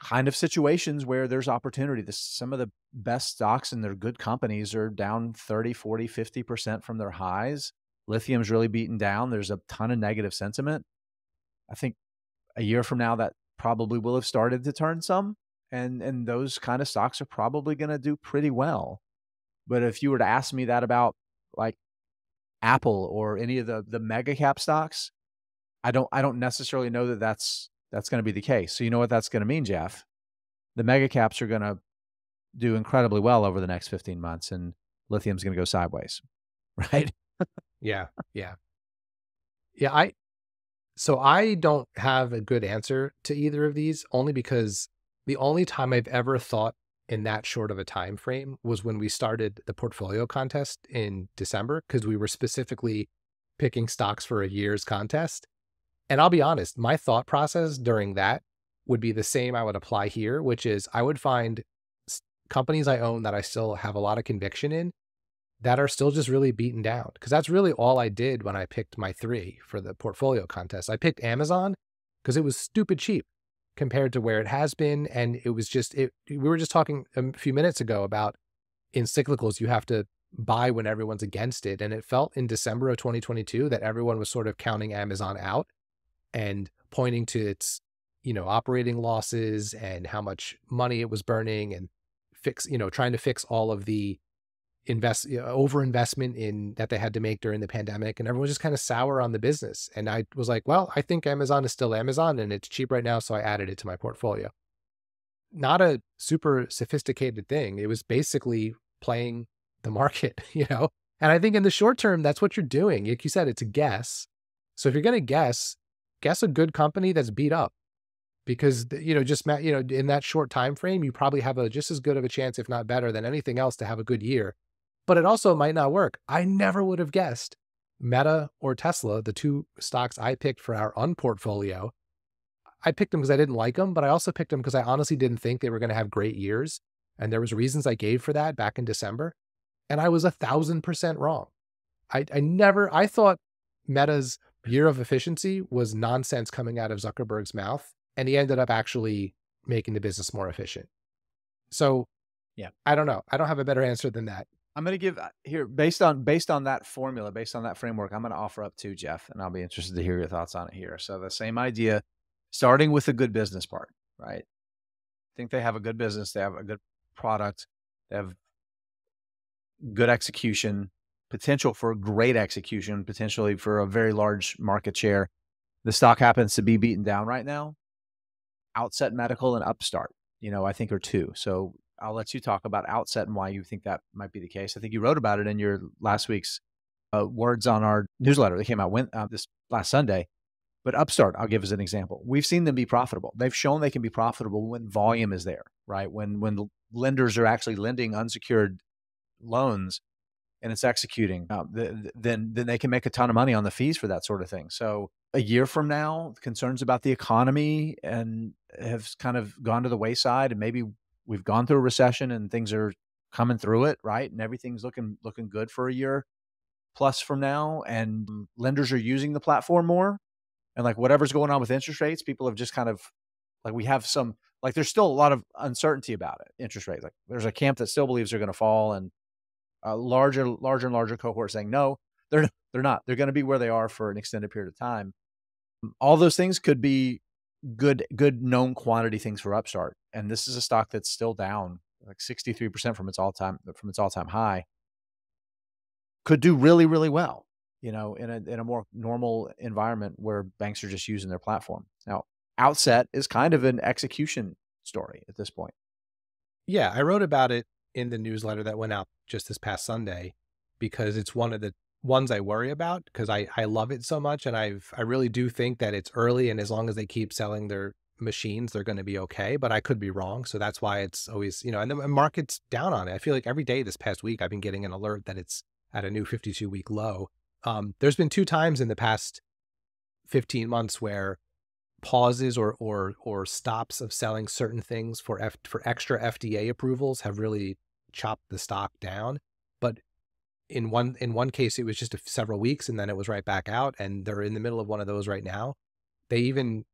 kind of situations where there's opportunity. This, some of the best stocks and their good companies are down 30, 40, 50% from their highs. Lithium's really beaten down. There's a ton of negative sentiment. I think a year from now that probably will have started to turn some and and those kind of stocks are probably going to do pretty well. But if you were to ask me that about like Apple or any of the the mega cap stocks, I don't I don't necessarily know that that's that's going to be the case. So you know what that's going to mean, Jeff? The mega caps are going to do incredibly well over the next 15 months and lithium's going to go sideways. <laughs> Right? yeah. Yeah. Yeah, I so I don't have a good answer to either of these only because the only time I've ever thought in that short of a time frame was when we started the portfolio contest in December because we were specifically picking stocks for a year's contest. And I'll be honest, my thought process during that would be the same I would apply here, which is I would find companies I own that I still have a lot of conviction in that are still just really beaten down. Because that's really all I did when I picked my three for the portfolio contest. I picked Amazon because it was stupid cheap compared to where it has been. And it was just, it, we were just talking a few minutes ago about in cyclicals, you have to buy when everyone's against it. And it felt in December of 2022 that everyone was sort of counting Amazon out and pointing to its you know, operating losses and how much money it was burning and fix, you know, trying to fix all of the invest over investment in that they had to make during the pandemic and everyone was just kind of sour on the business and i was like well i think amazon is still amazon and it's cheap right now so i added it to my portfolio. Not a super sophisticated thing it was basically playing the market <laughs> you know? And i think in the short term that's what you're doing like you said it's a guess. So if you're going to guess guess a good company that's beat up because you know just you know in that short time frame you probably have a just as good of a chance if not better than anything else to have a good year but it also might not work i never would have guessed meta or tesla the two stocks i picked for our unportfolio i picked them because i didn't like them but i also picked them because i honestly didn't think they were going to have great years and there was reasons i gave for that back in december and i was a thousand percent wrong I, I never i thought meta's year of efficiency was nonsense coming out of zuckerberg's mouth and he ended up actually making the business more efficient. So, yeah, I don't know. I don't have a better answer than that. I'm going to give uh, here based on based on that formula, based on that framework. I'm going to offer up to Jeff, and I'll be interested to hear your thoughts on it here. So the same idea, starting with the good business part, right? I think they have a good business. They have a good product. They have good execution, potential for great execution, potentially for a very large market share. The stock happens to be beaten down right now. Outset Medical and Upstart, you know, I think are two. So I'll let you talk about Outset and why you think that might be the case. I think you wrote about it in your last week's uh, words on our newsletter that came out when, uh, this last Sunday. But Upstart, I'll give as an example. We've seen them be profitable. They've shown they can be profitable when volume is there, right? When when lenders are actually lending unsecured loans and it's executing, uh, then then they can make a ton of money on the fees for that sort of thing. So a year from now, concerns about the economy and have kind of gone to the wayside, and maybe we've gone through a recession and things are coming through it, right? And everything's looking looking good for a year plus from now, and lenders are using the platform more, and like whatever's going on with interest rates, people have just kind of like we have some like there's still a lot of uncertainty about it interest rates like there's a camp that still believes they're going to fall and a larger larger and larger cohort saying no they're they're not they're going to be where they are for an extended period of time all those things could be good good known quantity things for upstart and this is a stock that's still down like 63% from its all-time from its all-time high could do really really well you know in a in a more normal environment where banks are just using their platform. Now outset is kind of an execution story at this point. Yeah i wrote about it in the newsletter that went out just this past sunday because it's one of the ones I worry about because I, I love it so much. And I've, I really do think that it's early. And as long as they keep selling their machines, they're going to be okay. But I could be wrong. So that's why it's always, you know, and the market's down on it. I feel like every day this past week, I've been getting an alert that it's at a new 52 week low. Um, there's been two times in the past 15 months where pauses or or or stops of selling certain things for F, for extra FDA approvals have really chopped the stock down. In one in one case it was just a, several weeks and then it was right back out and they're in the middle of one of those right now. They even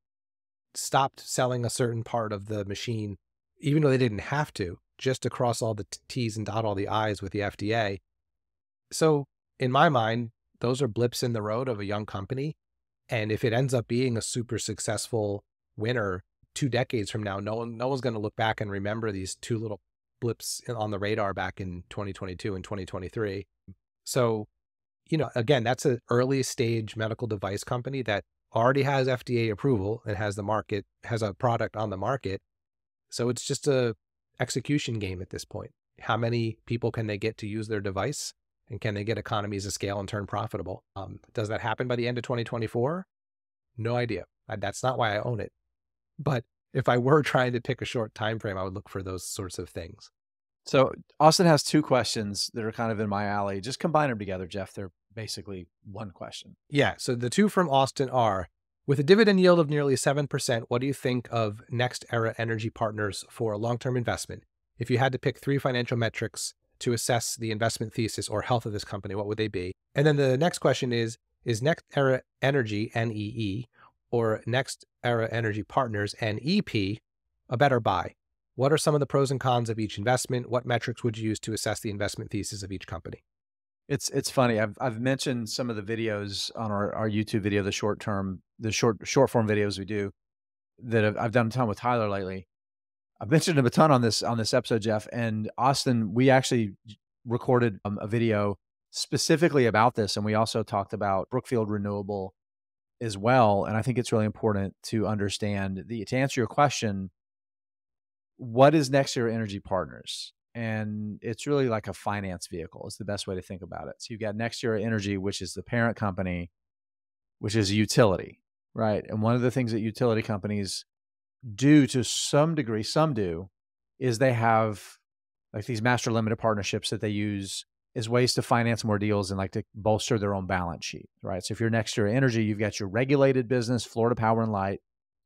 stopped selling a certain part of the machine even though they didn't have to just to cross all the t's and dot all the i's with the fda so in my mind those are blips in the road of a young company and if it ends up being a super successful winner two decades from now no one no one's going to look back and remember these two little blips on the radar back in 2022 and 2023 so, you know, again, that's an early stage medical device company that already has FDA approval and has the market, has a product on the market. So it's just a execution game at this point. How many people can they get to use their device? And can they get economies of scale and turn profitable? Um, does that happen by the end of 2024? No idea. That's not why I own it. But if I were <laughs> trying to pick a short time frame, I would look for those sorts of things. So Austin has two questions that are kind of in my alley. Just combine them together, Jeff. They're basically one question. Yeah. So the two from Austin are with a dividend yield of nearly 7%, what do you think of NextEra Energy Partners for a long term investment? If you had to pick three financial metrics to assess the investment thesis or health of this company, what would they be? And then the next question is Is Next Era Energy, NEE, or Next Era Energy Partners, NEP, a better buy? What are some of the pros and cons of each investment? What metrics would you use to assess the investment thesis of each company? It's it's funny. I've I've mentioned some of the videos on our, our YouTube video, the short term, the short short form videos we do. that I've done a ton with Tyler lately. I've mentioned him a ton on this on this episode, Jeff and Austin. We actually recorded um, a video specifically about this, and we also talked about Brookfield Renewable as well. And I think it's really important to understand the to answer your question. What is Next NextEra Energy Partners? And it's really like a finance vehicle. Is the best way to think about it. So you've got Next NextEra Energy, which is the parent company, which is a utility, right? And one of the things that utility companies do to some degree, some do, is they have like these master limited partnerships that they use as ways to finance more deals and like to bolster their own balance sheet, right? So if you're next NextEra Energy, you've got your regulated business, Florida Power and Light.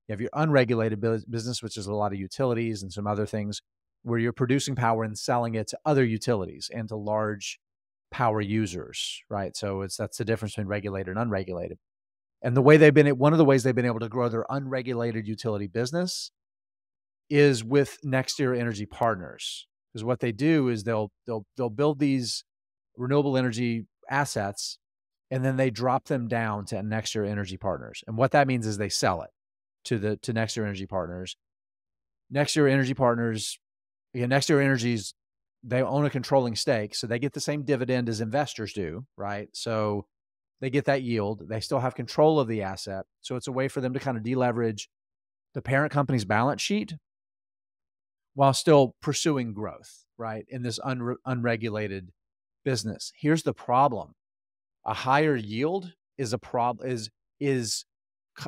You have your unregulated business, which is a lot of utilities and some other things where you're producing power and selling it to other utilities and to large power users, right? So it's that's the difference between regulated and unregulated. And the way they've been, one of the ways they've been able to grow their unregulated utility business is with NextEra Energy Partners. Because what they do is they'll they'll they'll build these renewable energy assets and then they drop them down to NextEra Energy Partners. And what that means is they sell it to the to NextEra Energy Partners. NextEra Energy Partners, again, NextEra Energy's they own a controlling stake, so they get the same dividend as investors do, right? So they get that yield. They still have control of the asset. So it's a way for them to kind of deleverage the parent company's balance sheet while still pursuing growth, right? In this un- unregulated business. Here's the problem. A higher yield is a problem is is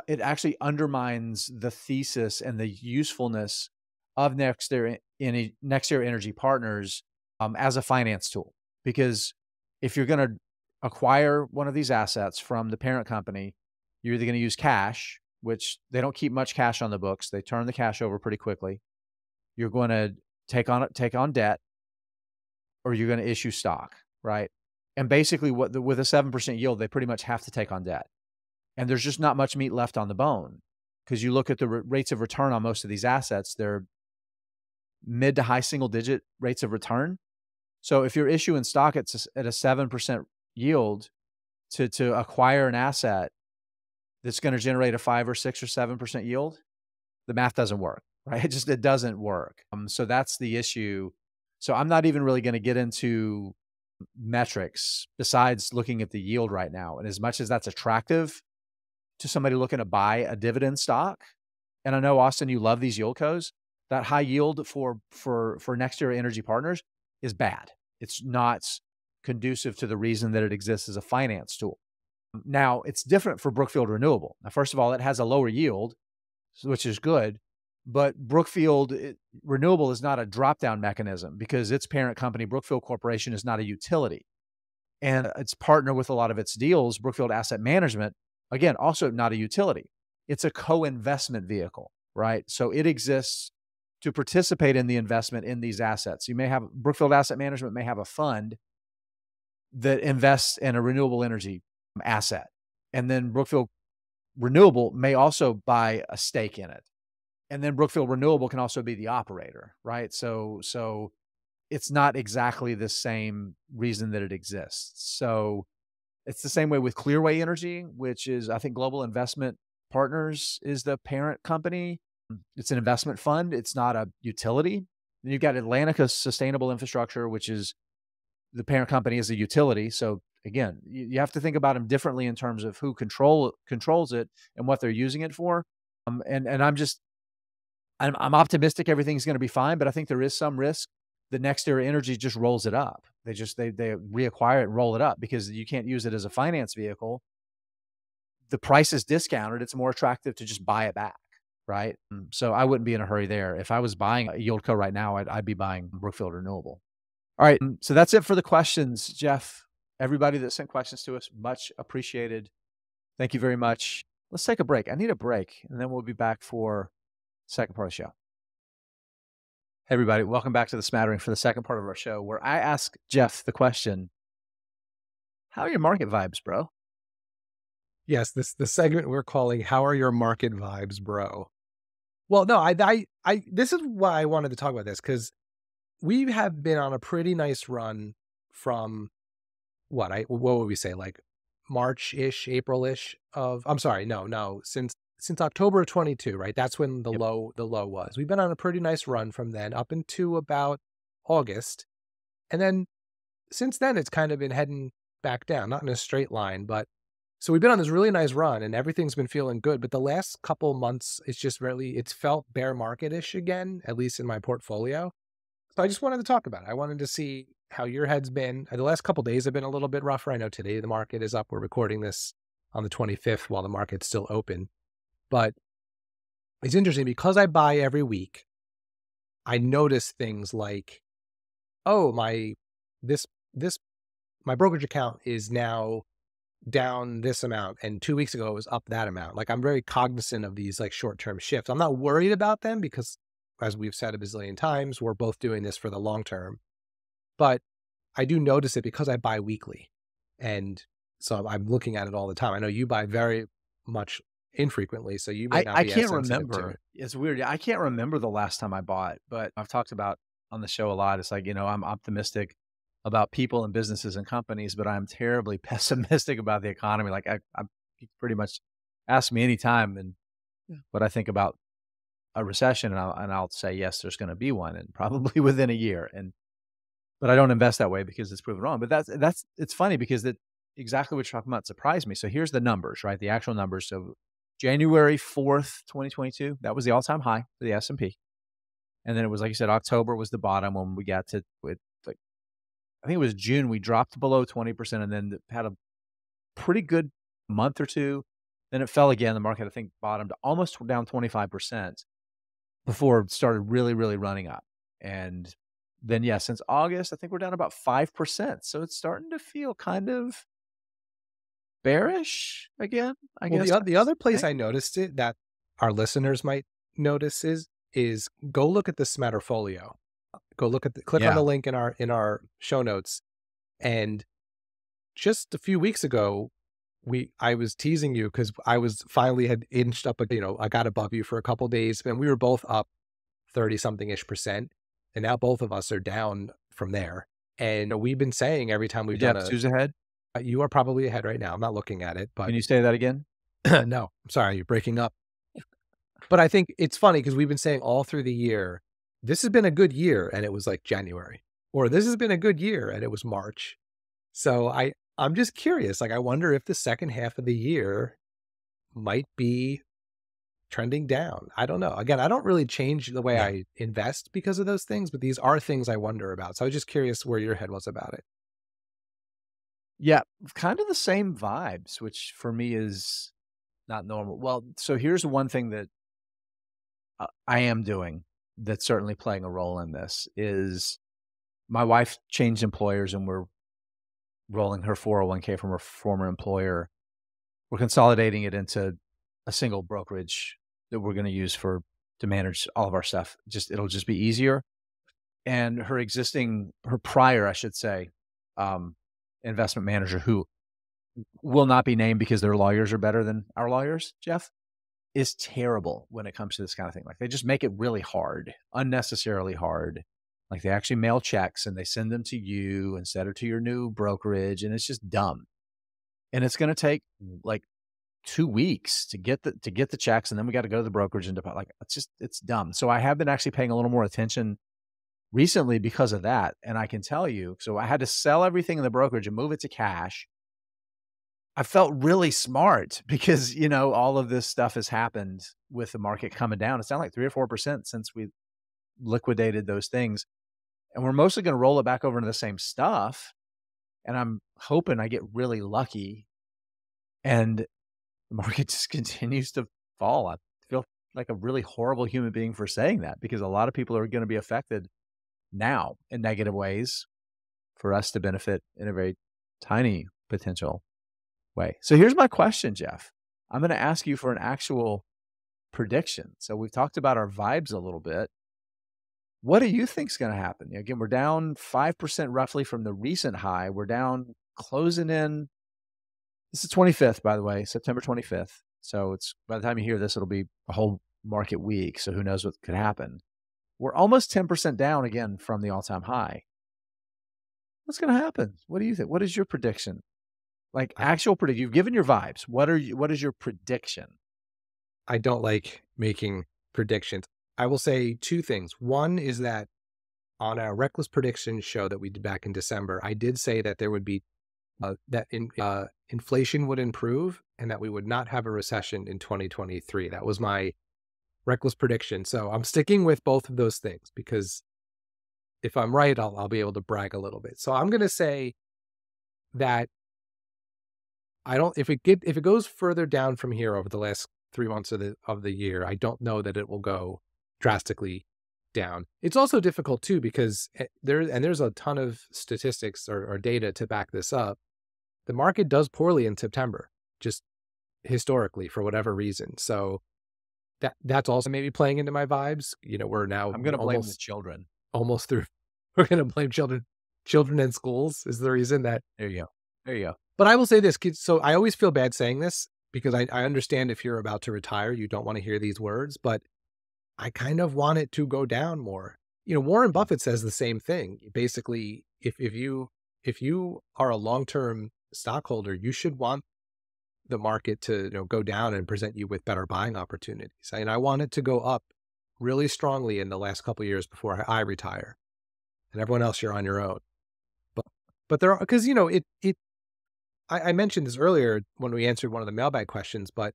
it actually undermines the thesis and the usefulness of NextEra in NextEra Energy Partners um, as a finance tool because if you're going to acquire one of these assets from the parent company, you're either going to use cash, which they don't keep much cash on the books. They turn the cash over pretty quickly. You're going to take on take on debt, or you're going to issue stock, right? And basically, what the, with a seven percent yield, they pretty much have to take on debt, and there's just not much meat left on the bone because you look at the rates of return on most of these assets; they're mid to high single digit rates of return. So if you're issuing stock at at a seven percent yield to to acquire an asset that's going to generate a five or six or seven percent yield, the math doesn't work, <laughs> right? It just it doesn't work. Um, so that's the issue. So I'm not even really going to get into metrics besides looking at the yield right now. And as much as that's attractive to somebody looking to buy a dividend stock, and I know Austin, you love these yieldcos. That high yield for for for NextEra Energy Partners is bad. It's not conducive to the reason that it exists as a finance tool. Now, it's different for Brookfield Renewable. Now, first of all, it has a lower yield, which is good, but Brookfield it, Renewable is not a drop down mechanism because its parent company, Brookfield Corporation, is not a utility. And it's partnered with a lot of its deals, Brookfield Asset Management, again, also not a utility. It's a co investment vehicle, right? So it exists to participate in the investment in these assets. You may have Brookfield Asset Management may have a fund that invests in a renewable energy asset. And then Brookfield Renewable may also buy a stake in it. And then Brookfield Renewable can also be the operator, right? So so it's not exactly the same reason that it exists. So it's the same way with Clearway Energy, which is I think Global Investment Partners is the parent company. It's an investment fund, it's not a utility. Then you've got Atlantica Sustainable Infrastructure, which is the parent company is a utility. So again, you, have to think about them differently in terms of who control controls it and what they're using it for. Um, and and I'm just I'm, I'm optimistic everything's going to be fine, but I think there is some risk. The NextEra Energy just rolls it up. They just they they reacquire it and roll it up because you can't use it as a finance vehicle. The price is discounted. It's more attractive to just buy it back, right? Mm, so I wouldn't be in a hurry there. If I was buying a Yieldco right now, I'd, I'd be buying Brookfield Renewable. All right. So that's it for the questions, Jeff. Everybody that sent questions to us, much appreciated. Thank you very much. Let's take a break. I need a break, and then we'll be back for second part of the show. Hey, everybody. Welcome back to the smattering for the second part of our show, where I ask Jeff the question How are your market vibes, bro? Yes, this the segment we're calling "How are your market vibes, bro?" Well, no, I, I, I. This is why I wanted to talk about this because we have been on a pretty nice run from what I what would we say like March ish, April ish of I'm sorry, no, no, since since October of 22, right? That's when the Yep. low the low was. We've been on a pretty nice run from then up into about August. And then since then it's kind of been heading back down, not in a straight line, but so we've been on this really nice run and everything's been feeling good, but the last couple months it's just really it's felt bear market-ish again, at least in my portfolio. So I just wanted to talk about it. I wanted to see how your head's been. The last couple days have been a little bit rougher. I know today the market is up. We're recording this on the 25th while the market's still open. But it's interesting because I buy every week, I notice things like, oh, my this this my brokerage account is now down this amount and 2 weeks ago it was up that amount. Like I'm very cognizant of these like short-term shifts. I'm not worried about them because as we've said a bazillion times, we're both doing this for the long term. But I do notice it because I buy weekly. And so I'm looking at it all the time. I know you buy very much infrequently, so you may I, not I can't remember. it. It's weird. I can't remember the last time I bought, but I've talked about on the show a lot. It's like, you know, I'm optimistic about people and businesses and companies, but I'm terribly <laughs> pessimistic about the economy. Like I, I pretty much ask me anytime and what I think about a recession and I'll, and I'll say, yes, there's going to be one and <laughs> probably within a year. And, but I don't invest that way because it's proven wrong. But that's, that's, it's funny because that exactly what you're talking about surprised me. So here's the numbers, right? The actual numbers. So January 4th, 2022, that was the all time high for the S&P. And then it was, like you said, October was the bottom when we got to, with like, I think it was June, we dropped below 20% and then had a pretty good month or two. Then it fell again. The market, I think, bottomed almost down 25% before it started really, really running up. And then, yeah, since August, I think we're down about 5%. So it's starting to feel kind of bearish again, I Well, guess. the, the other place. I noticed it that our listeners might notice is is go look at the Smatterfolio. Go look at the click on the link in our in our show notes. And just a few weeks ago, we I was teasing you because I was finally had inched up, a you know, I got above you for a couple days, and we were both up 30 something ish percent. And now both of us are down from there. And we've been saying every time we've done a, who's ahead? Uh, you are probably ahead right now. I'm not looking at it, but Can you say that again? <clears throat> no, I'm sorry, you're breaking up. But I think it's funny because we've been saying all through the year, this has been a good year, and it was like January, or this has been a good year, and it was March. So I, I'm just curious. Like, I wonder if the second half of the year might be trending down. I don't know. Again, I don't really change the way Yeah. I invest because of those things, but these are things I wonder about. So I was just curious where your head was about it. Yeah, kind of the same vibes, which for me is not normal. Well, so here's one thing that I am doing that's certainly playing a role in this is my wife changed employers and we're rolling her 401k from her former employer. We're consolidating it into a single brokerage that we're going to use for to manage all of our stuff. Just it'll just be easier. And her existing, her prior, I should say, um, investment manager who will not be named because their lawyers are better than our lawyers, Jeff, is terrible when it comes to this kind of thing. Like they just make it really hard, unnecessarily hard. Like they actually mail checks and they send them to you instead of to your new brokerage, and it's just dumb. And it's going to take like two weeks to get the to get the checks, and then we got to go to the brokerage and deposit. Like it's just it's dumb. So I have been actually paying a little more attention recently because of that. And I can tell you, so I had to sell everything in the brokerage and move it to cash. I felt really smart <laughs> because, you know, all of this stuff has happened with the market coming down. It's down like three or 4% since we liquidated those things. And we're mostly going to roll it back over into the same stuff. And I'm hoping I get really lucky and the <laughs> market just continues to fall. I feel like a really horrible human being for saying that because a lot of people are going to be affected now in negative ways for us to benefit in a very tiny potential way. So here's my question, Jeff. I'm going to ask you for an actual prediction. So we've talked about our vibes a little bit. What do you think is going to happen? Again, we're down 5% roughly from the recent high. We're down closing in. This is 25th, by the way, September 25th. So it's by the time you hear this, it'll be a whole market week. So who knows what could happen? We're almost 10% down again from the all time high. What's going to happen? What do you think? What is your prediction? Like actual prediction. You've given your vibes. What are you, what is your prediction? I don't like making predictions. I will say two things. One is that on a reckless prediction show that we did back in December, I did say that there would be uh, that in, uh, inflation would improve and that we would not have a recession in 2023. That was my reckless prediction. So I'm sticking with both of those things because if I'm right, I'll, I'll be able to brag a little bit. So I'm going to say that I don't if it get if it goes further down from here over the last three months of the of the year, I don't know that it will go drastically down. It's also difficult too because eh, there and there's a ton of statistics or, or data to back this up. The market does poorly in September, just historically for whatever reason. So that that's also maybe playing into my vibes. You know, we're now I'm going to blame the children. Almost through. <laughs> We're going to blame children. Children in schools is the reason that. There you go. There you go. But I will say this, kids. So I always feel bad saying this because I, I understand if you're about to retire, you don't want to hear these words, but I kind of want it to go down more. You know, Warren Buffett says the same thing. Basically, if if you if you are a long-term stockholder, you should want the market to you know go down and present you with better buying opportunities. And I want it to go up really strongly in the last couple years before I retire. And everyone else, you're on your own. But but there are because you know it it I, I mentioned this earlier when we answered one of the mailbag questions, but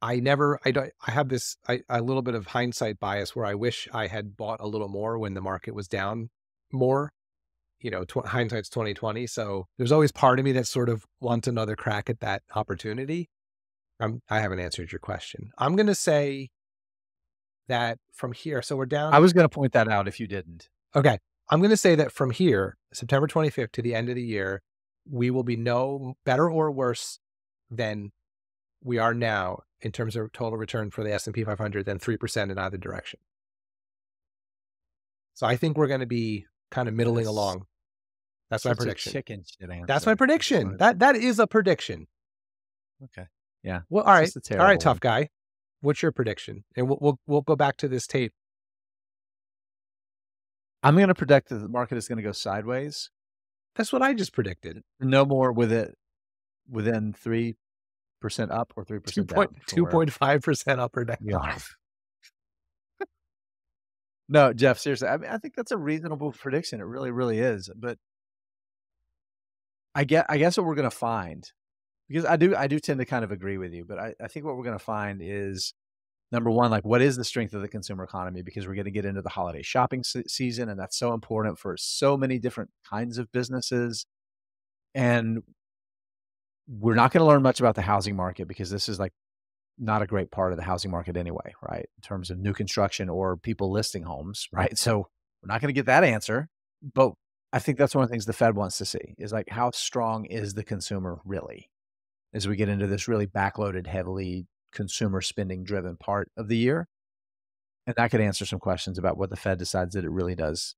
I never, I don't, I have this I, a little bit of hindsight bias where I wish I had bought a little more when the market was down more. You know, tw- hindsight's twenty twenty. So there's always part of me that sort of wants another crack at that opportunity. I'm, I haven't answered your question. I'm going to say that from here. So we're down. I was going to point that out if you didn't. Okay. I'm going to say that from here, September 25th to the end of the year, we will be no better or worse than we are now in terms of total return for the S&P 500 than 3% in either direction. So I think we're going to be kind of middling That's along. That's my prediction. chicken shit answer. That's my prediction. That that is a prediction. Okay. Yeah. Well, all right. All right, tough guy. What's your prediction? And we'll we'll, we'll go back to this tape. I'm going to predict that the market is going to go sideways that's what I just predicted. No more with it within three percent up or three percent down. Two point five percent up or down. Yeah. No, Jeff. Seriously, I mean, I think that's a reasonable prediction. It really, really is. But I get, I guess what we're going to find, because I do, I do tend to kind of agree with you. But I, I think what we're going to find is number one, like what is the strength of the consumer economy? Because we're going to get into the holiday shopping se- season, and that's so important for so many different kinds of businesses. And we're not going to learn much about the housing market because this is like not a great part of the housing market anyway, right? In terms of new construction or people listing homes, <laughs> right? So we're not going to get that answer. But I think that's one of the things the Fed wants to see is like how strong is the consumer really as we get into this really backloaded, heavily consumer spending driven part of the year. And that could answer some questions about what the Fed decides that it really does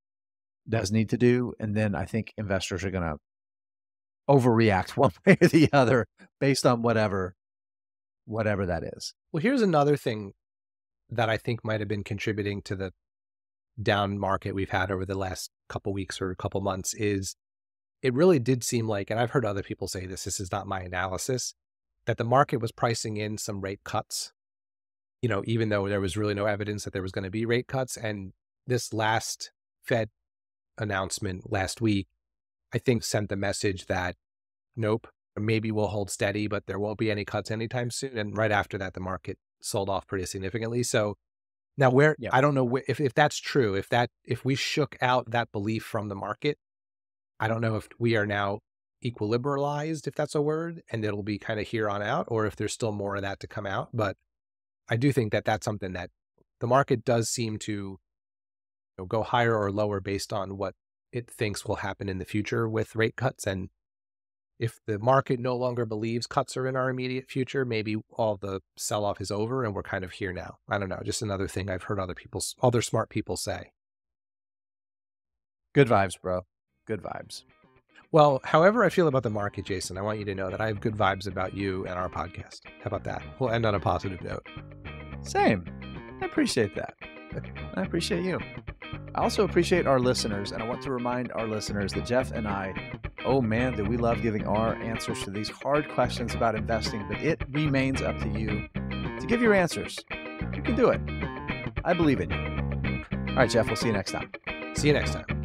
does need to do. And then I think investors are going to overreact <laughs> one way or the other based on whatever whatever that is. Well, here's another thing that I think might have been contributing to the down market we've had over the last couple weeks or a couple months is it really did seem like, and I've heard other people say this, this is not my analysis, that the market was pricing in some rate cuts, you know, even though there was really no evidence that there was going to be rate cuts. And this last Fed announcement last week, I think sent the message that nope, maybe we'll hold steady, but there won't be any cuts anytime soon. And right after that, the market sold off pretty significantly. So now where yeah. I don't know if, if that's true, if that if we shook out that belief from the market, I don't know if we are now equilibralized, if that's a word, and it'll be kind of here on out, or if there's still more of that to come out. But I do think that that's something that the market does seem to you know, go higher or lower based on what it thinks will happen in the future with rate cuts. And if the market no longer believes cuts are in our immediate future, maybe all the sell off is over and we're kind of here now. I don't know. Just another thing I've heard other people, other smart people say. Good vibes, bro. Good vibes. Well, however I feel about the market, Jason, I want you to know that I have good vibes about you and our podcast. How about that? We'll end on a positive note. Same. I appreciate that. I appreciate you. I also appreciate our listeners, and I want to remind our listeners that Jeff and I, oh man, that we love giving our answers to these hard questions about investing, but it remains up to you to give your answers. You can do it. I believe in you. All right, Jeff, we'll see you next time. See you next time.